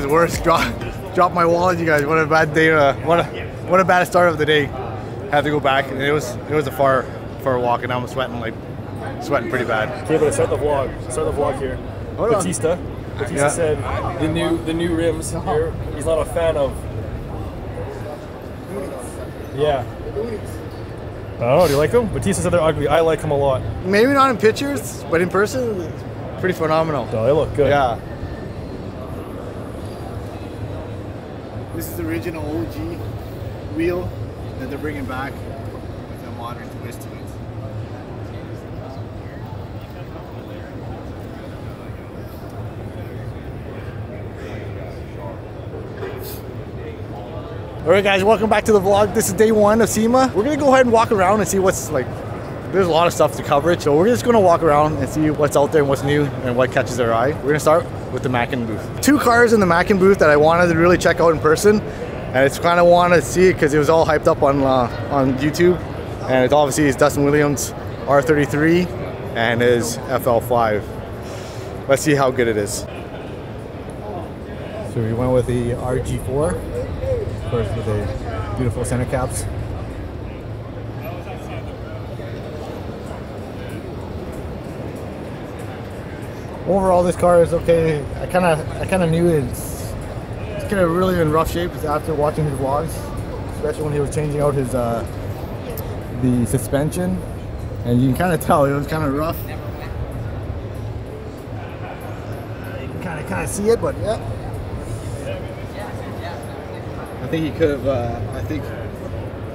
is worse. Drop, drop my wallet, you guys. What a bad day. Uh, what a, what a bad start of the day. Had to go back, and it was it was a far far walk, and I'm sweating like sweating pretty bad. Okay, but start the vlog. Start the vlog here. Hold on. Batista. Batista Yeah. said the new the new rims here. He's not a fan of. Yeah. I don't know. Do you like them? Batista said they're ugly. I like them a lot. Maybe not in pictures, but in person, pretty phenomenal. No, they look good. Yeah. This is the original OG wheel that they're bringing back with a modern twist to it. All right, guys, welcome back to the vlog. This is day one of SEMA. We're gonna go ahead and walk around and see what's like. There's a lot of stuff to cover, so we're just gonna walk around and see what's out there and what's new and what catches our eye. We're gonna start with the Mackin booth. Two cars in the Mackin booth that I wanted to really check out in person, and it's kind of wanted to see it because it was all hyped up on uh, on YouTube, and it obviously is Dustin Williams R33 and his FL5. Let's see how good it is. So we went with the RG4, of course, with the beautiful center caps. Overall, this car is okay. I kind of, I kind of knew it's, it's kind of really in rough shape after watching his vlogs, especially when he was changing out his, uh, the suspension, and you can kind of tell it was kind of rough. You can kind of, kind of see it, but yeah. I think he could have. Uh, I think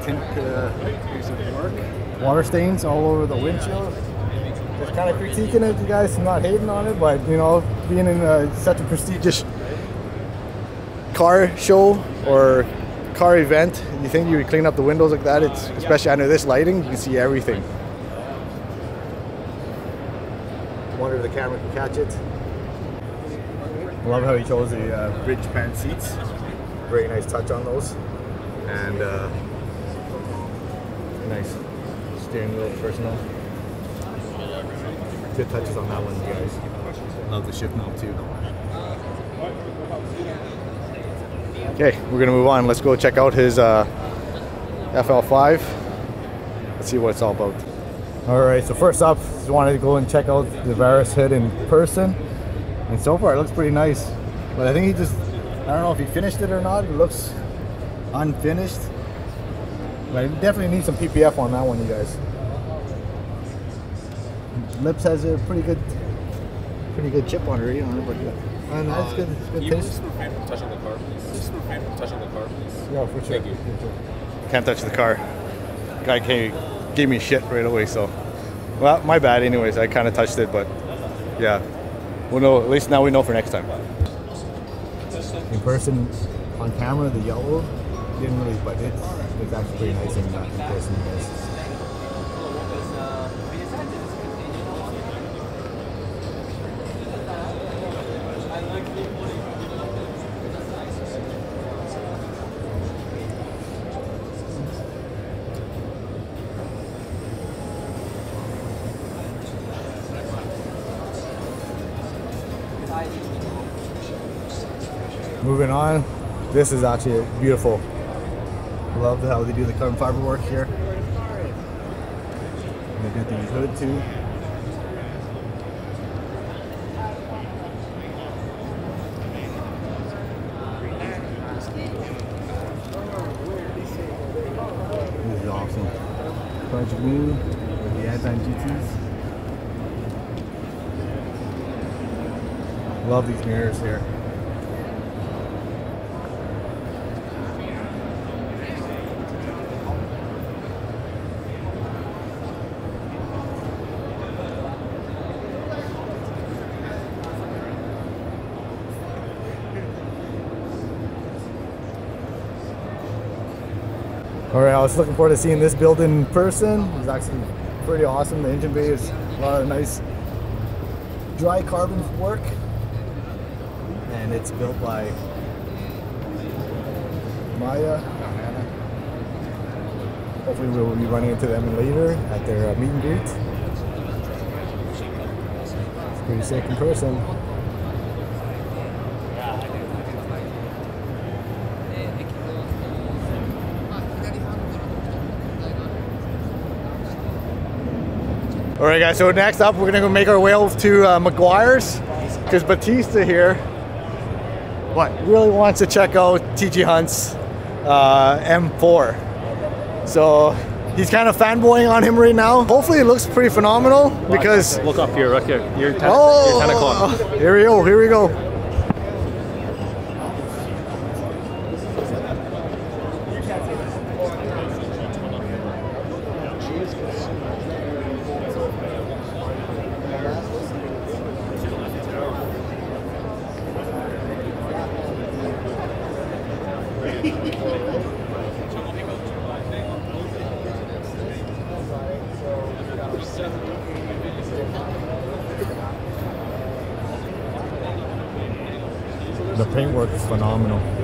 Tim could uh, do some work. Water stains all over the windshield. Just kind of critiquing it, you guys. I'm not hating on it, but you know, being in uh such a prestigious car show or car event, you think you would clean up the windows like that? It's especially under this lighting, you can see everything. Wonder if the camera can catch it. Love how he chose the uh, Bride Japan seats. Very nice touch on those. And uh, nice steering wheel personal. Good touches on that one, you guys. Love the shift knob too. Okay, we're gonna move on. Let's go check out his uh, FL5. Let's see what it's all about. All right, so first up, just wanted to go and check out the Varis hood in person. And so far, it looks pretty nice. But I think he just, I don't know if he finished it or not. It looks unfinished. But I definitely need some PPF on that one, you guys. Lips has a pretty good, pretty good chip on it, on it, but yeah. And that's good. It's good you taste. Just refrain from touching the car, please. Just refrain from touching the car, please. Yeah, for sure. Thank you. Can't touch the car. Guy came, gave me shit right away, so. Well, my bad, anyways. I kind of touched it, but yeah. We'll know, at least now we know for next time. In person, on camera, the yellow didn't really, but it's, it's actually pretty nice in, uh, in person. Yes. On, this is actually beautiful. Love the how they do the carbon fiber work here. They did the hood too. This is awesome. Project Blue with the Advan GTs. Love these mirrors here. Was looking forward to seeing this build in person. It was actually pretty awesome. The engine bay is a lot of nice dry carbon work, and it's built by Maya. Hopefully, we will be running into them later at their uh, meet and greet. It's pretty sick in person. All right, guys. So next up, we're gonna go make our way over to uh, McGuire's because Batista here, what really wants to check out TJ Hunt's uh, M4. So he's kind of fanboying on him right now. Hopefully, it looks pretty phenomenal because. Look up here, right here. You're 10, Oh, you're 10 o'clock. here we go. Here we go. The paintwork is phenomenal.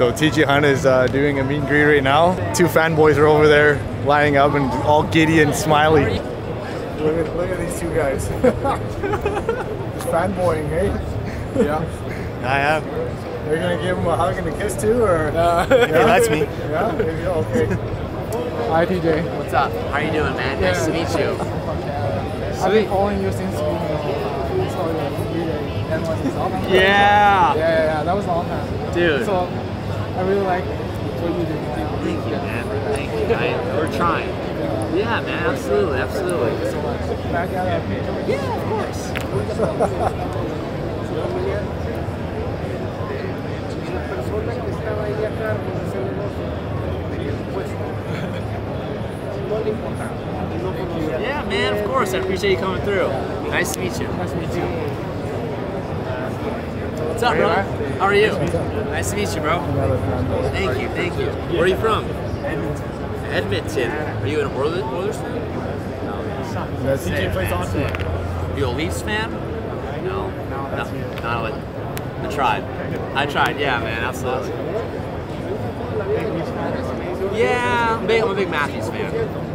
So TJ Hunt is uh, doing a meet and greet right now. Two fanboys are over there lining up and all giddy and smiley. Look at, look at these two guys. Just fanboying, hey? Yeah. I am. Are you gonna give him a hug and a kiss too, or? Hey, that's me. Yeah. There. Okay. Hi TJ. What's up? How you doing, man? Nice to meet you. I've been following you since we uh, saw the relay and was in South Africa. Yeah, Yeah, yeah, yeah, that was a long time. dude. So I really like what you do. Thank you, man. Thank you. I, we're trying. Yeah, man. Absolutely, absolutely. Back at it. Yeah, of course. Yeah, man. Of course. I appreciate you coming through. Nice to meet you. Nice to meet you. What's up, bro? How are you? Nice to meet you, bro. Thank you, thank you. Where are you from? Edmonton. Are you an Oilers, Oilers fan? Yeah, TJ plays on Are you a Leafs fan? No. No, that's no, not like I tried. I tried. Yeah, man, absolutely. Yeah, I'm, big, I'm a big Matthews fan.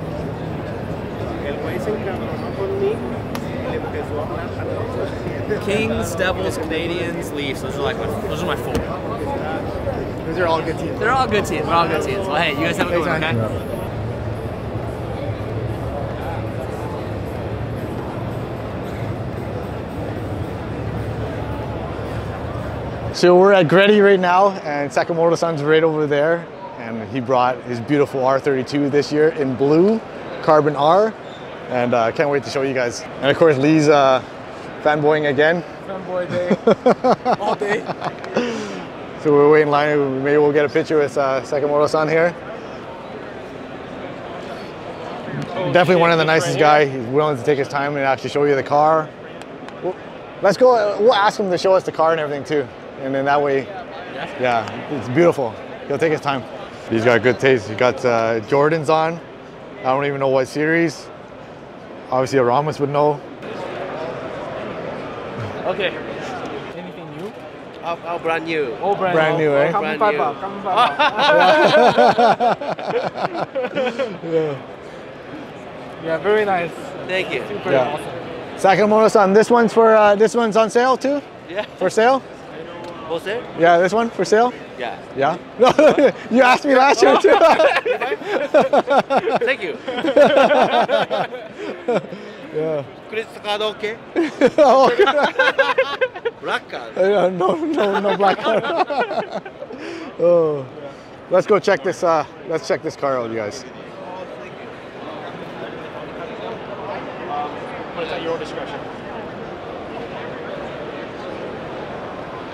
Kings, Devils, Canadiens, Leafs. Those are like my, those are my four. Those are all good teams. They're all good teams. They're all good teams. Well, hey, you guys have a good one, okay? So we're at Greddy right now, and Sakamoto Sun's right over there, and he brought his beautiful R32 this year in blue, carbon R, and uh, can't wait to show you guys. And of course, Lee's uh, fanboying again. Fanboy day. All day. So we're waiting in line. Maybe we'll get a picture with uh, Sakamoto Sun here. Definitely one of the nicest guy. He's willing to take his time and actually show you the car. Well, let's go. We'll ask him to show us the car and everything too, and then that way, yeah, it's beautiful. He'll take his time. He's got good taste. He got uh, Jordans on. I don't even know what series. Obviously, Aramis would know. Okay. Anything new? How, how brand new? Oh, brand, Brand new, eh? Come Brand five new. Come five bucks. Yeah. Yeah, very nice. Thank you. Super Yeah. awesome. Sakamoto Sun. This one's for uh, this one's on sale too. Yeah. For sale? What's it? Yeah, this one for sale. Yeah. Yeah. No, you asked me last year too. Thank you. Yeah. Credit card okay? okay. black card. Yeah, no, no, no black card. oh. Let's go check this. Uh, let's check this car out, you guys. Your.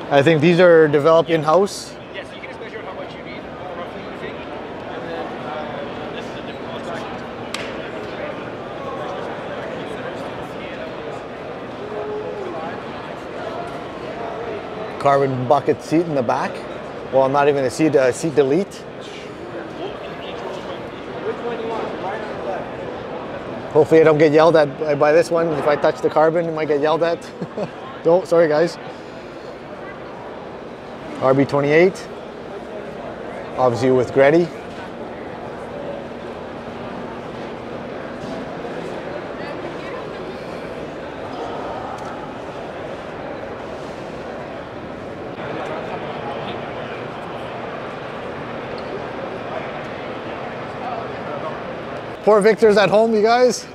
I think these are developed in-house. Carbon bucket seat in the back. Well, I'm not even a seat, a seat delete. Hopefully I don't get yelled at by this one. If I touch the carbon, I might get yelled at. oh, sorry guys. RB28, obviously with Greddy. Poor Victor's at home, you guys.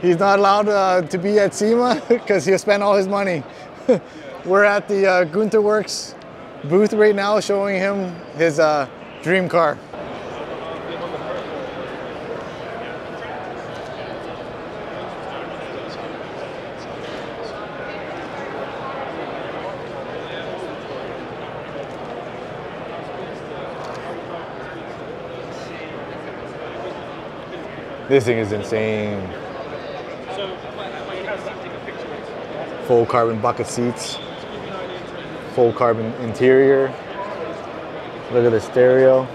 He's not allowed uh, to be at SEMA because he'll spend all his money. We're at the uh, Gunther Werks booth right now showing him his uh, dream car. This thing is insane. Full carbon bucket seats, full carbon interior. Look at the stereo.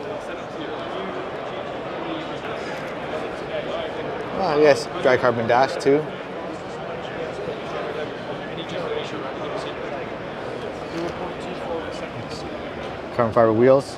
Oh, yes, dry carbon dash too. Carbon fiber wheels.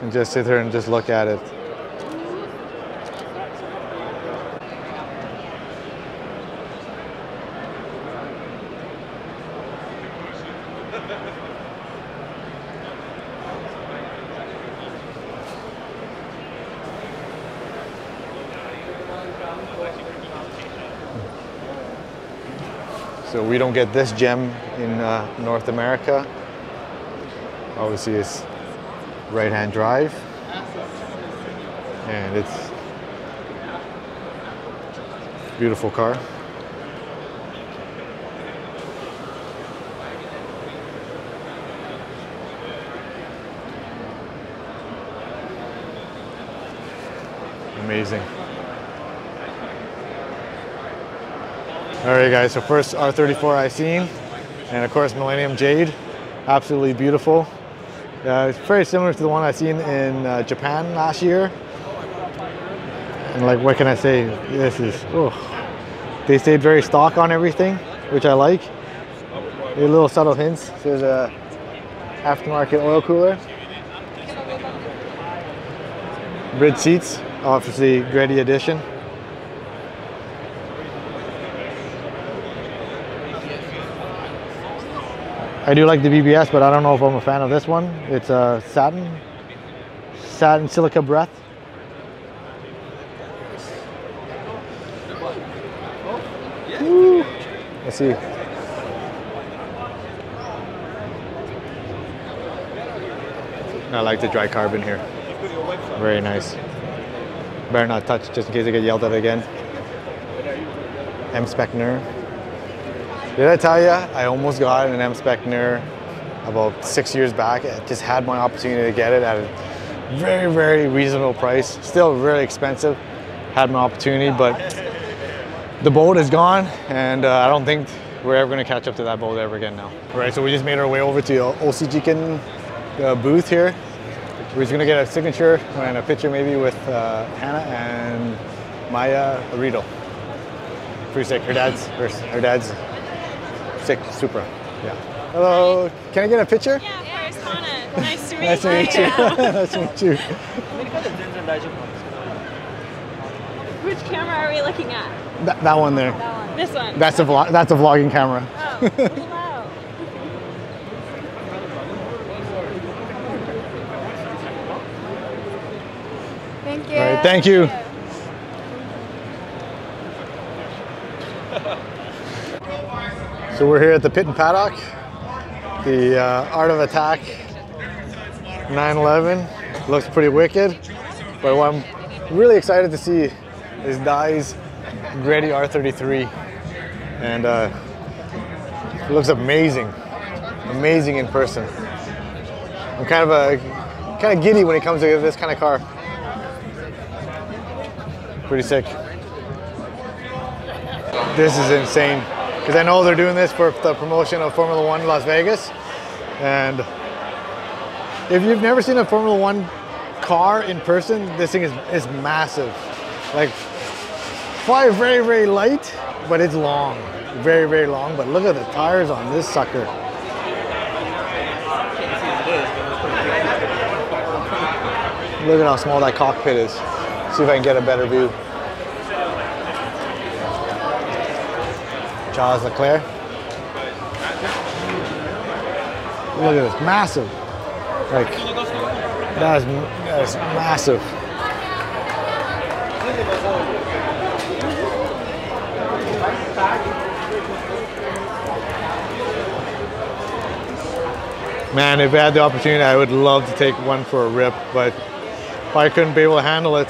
and just sit here and just look at it. So we don't get this gem in uh, North America. Obviously, it's right-hand drive, and it's beautiful car. Amazing. All right, guys. So first R34 I seen, and of course Millennium Jade, absolutely beautiful. Uh, it's very similar to the one I seen in uh, Japan last year. And like, what can I say? This is, oh, they stayed very stock on everything, which I like. A little subtle hints. There's a aftermarket oil cooler. Bride seats, obviously Greddy edition. I do like the BBS, but I don't know if I'm a fan of this one. It's a satin, satin silica breath. Let's see. I like the dry carbon here. Very nice. Better not touch just in case I get yelled at again. M Spec Nür. Did I tell you I almost got an M Spec Nür about six years back? I just had my opportunity to get it at a very, very reasonable price. Still really expensive. Had my opportunity, but the boat is gone, and uh, I don't think we're ever going to catch up to that boat ever again now. All right, so we just made our way over to OCGkin uh, booth here. We're just going to get a signature and a picture maybe with uh, Hannah and Maya. Pretty sick. Her dad's her, her dad's sick Supra. Yeah. Hello. Can I get a picture? Yeah, of course, Hannah. Nice to meet Nice to meet you. you. nice to meet you. Which camera are we looking at? That, that one there. That one. This one. That's a vlog. That's a vlogging camera. Oh, hello. Thank you. All right, thank you. So we're here at the Pit and Paddock. The uh, Art of Attack 911 looks pretty wicked. But what I'm really excited to see is Dai's Greddy R33. And uh, it looks amazing. Amazing in person. I'm kind of a kind of giddy when it comes to this kind of car. Pretty sick. This is insane because I know they're doing this for the promotion of Formula One Las Vegas, and if you've never seen a Formula One car in person, this thing is is massive. Like, probably very very light, but it's long, very very long. But look at the tires on this sucker. Look at how small that cockpit is. See if I can get a better view. Charles Leclerc. Look at this, massive. Like, that is, that is massive. Man, if I had the opportunity, I would love to take one for a rip, but I couldn't be able to handle it.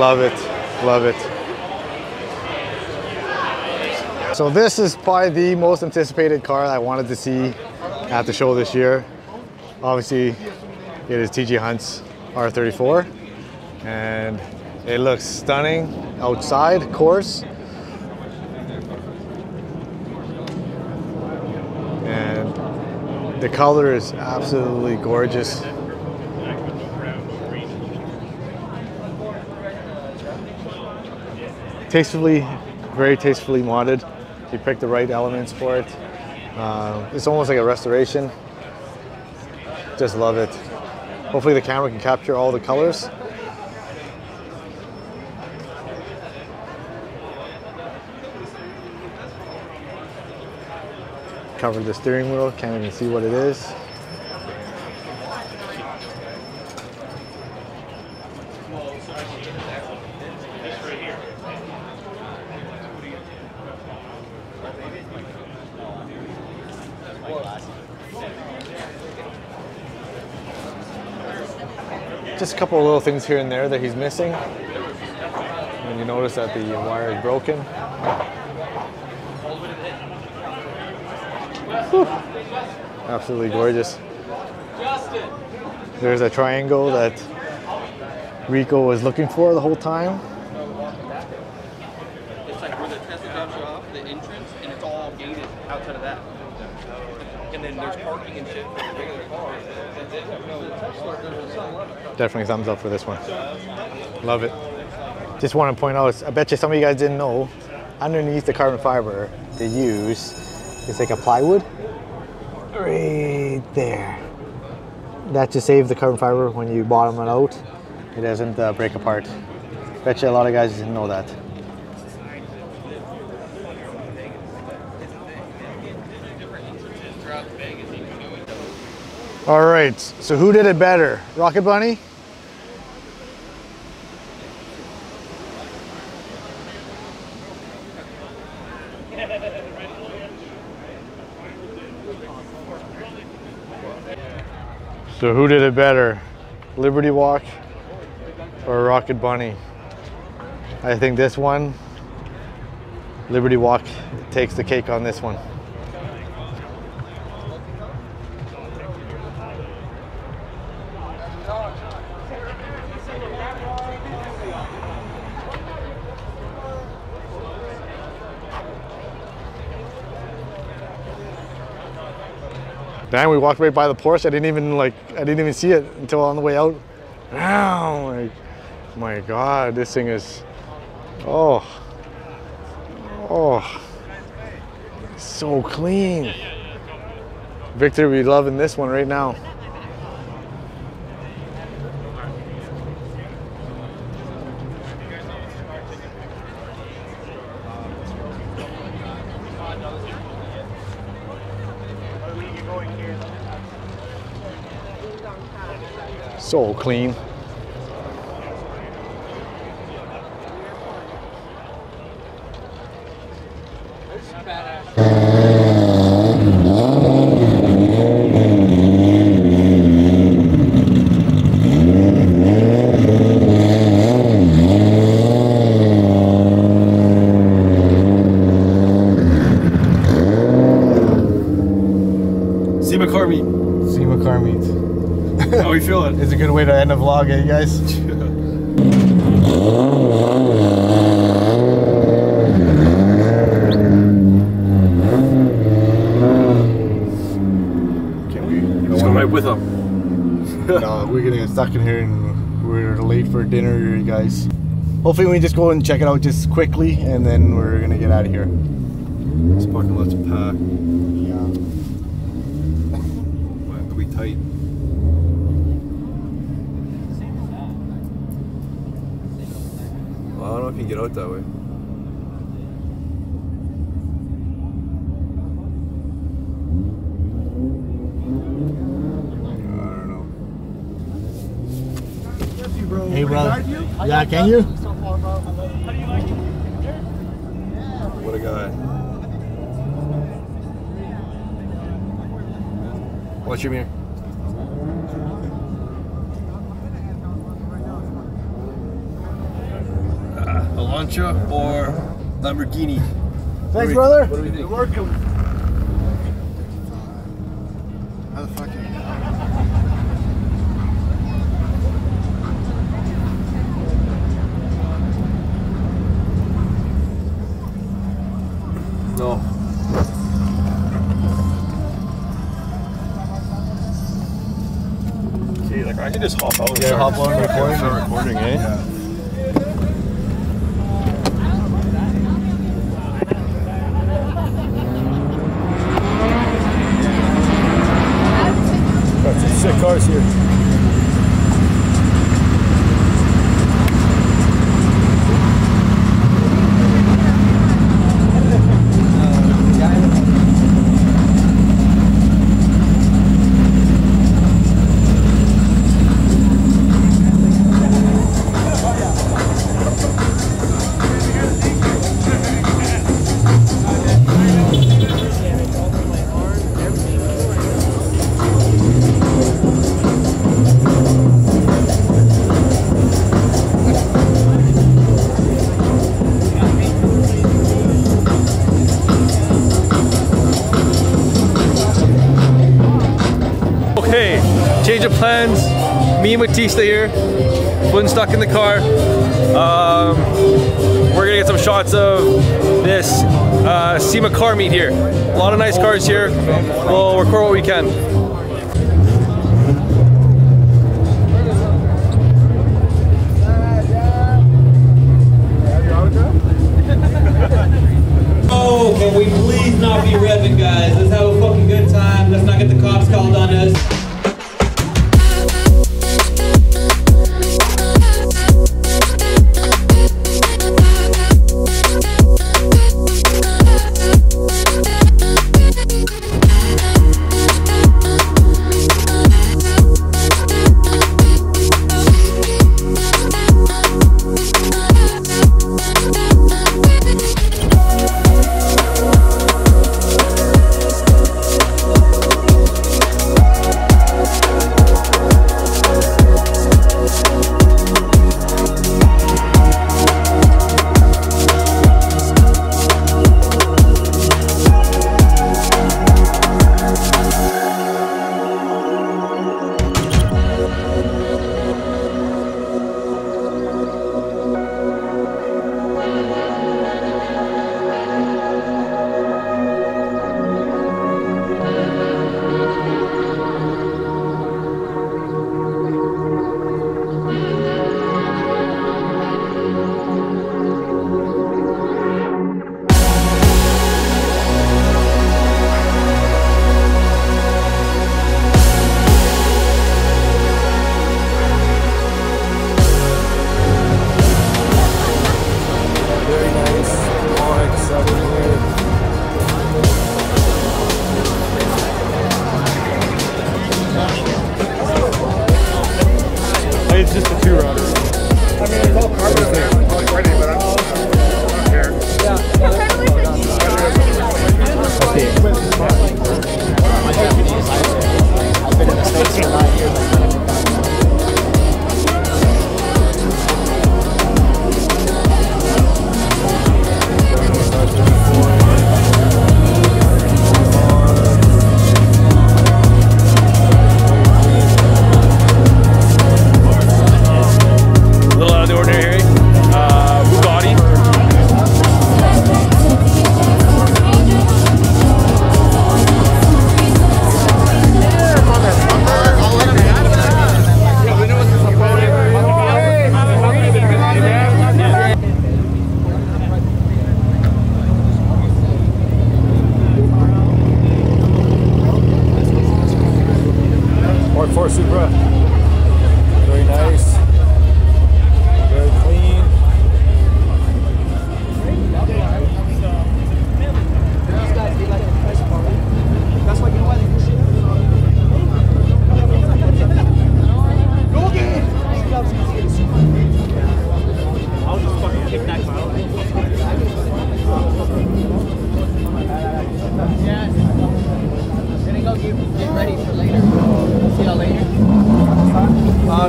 Love it, love it. So this is probably the most anticipated car I wanted to see at the show this year. Obviously, it is TJ Hunt's R34, and it looks stunning outside, of course. And the color is absolutely gorgeous. Tastefully, very tastefully modded. You picked the right elements for it. Uh, it's almost like a restoration. Just love it. Hopefully the camera can capture all the colors. Covered the steering wheel, can't even see what it is. Just a couple of little things here and there that he's missing. And you notice that the wire is broken. Whew. Absolutely gorgeous. There's a triangle that Rico was looking for the whole time. It's like where the Tesla drops you off, the entrance, and it's all gated outside of that. And then there's parking and shit for regular cars. Definitely thumbs up for this one. Love it. Just want to point out, I bet you some of you guys didn't know, underneath the carbon fiber they use, it's like a plywood. Right there. That just saves the carbon fiber when you bottom it out. It doesn't uh, break apart. Bet you a lot of guys didn't know that. All right, so who did it better? Rocket Bunny? So who did it better? Liberty Walk or Rocket Bunny? I think this one, Liberty Walk takes the cake on this one. Man, we walked right by the Porsche. I didn't even like, I didn't even see it until on the way out. Wow, like, my God, this thing is, oh, oh, so clean. Victor, we loving this one right now. So clean. SEMA car meet. SEMA car meet. How we feeling? It's a good way to end the vlog, eh, guys? Can we? Let's go right with them. no, we're gonna get stuck in here and we're late for dinner, you guys. Hopefully, we just go and check it out just quickly, and then we're gonna get out of here. This parking lot's packed. Yeah. Might have to be tight. Well, I don't know if you can get out that way. I don't know. Hey, brother. Yeah, can you? What a guy. What's your mirror? Elantra or Lamborghini? Thanks, brother. What do we think? Welcome. How the fuck are you? No. See, like I can just hop out. Yeah, start- hop on and record. Start recording, eh? Yeah. Cars here. Change of plans. Me and Batista here, putting stuck in the car. Um, we're gonna get some shots of this uh, SEMA car meet here. A lot of nice cars here. We'll record what we can. Oh, can we please not be revving, guys? Let's have a fucking good time. Let's not get the cops called on us.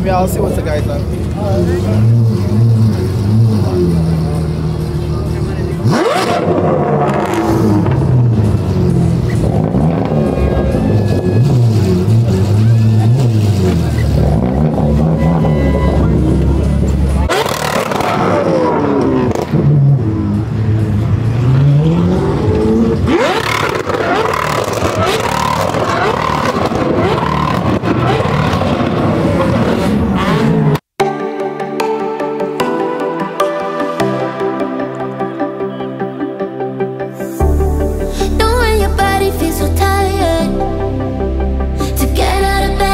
I'll see what the guy's done.